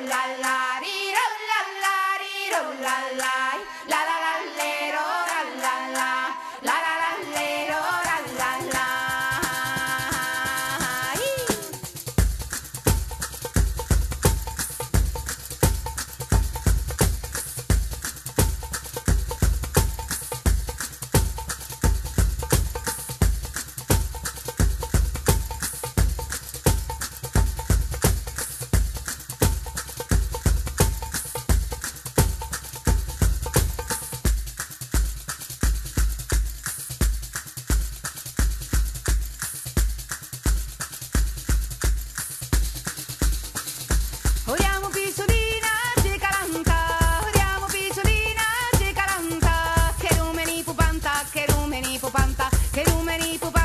la la, dee do la la, dee do la la. Che many people.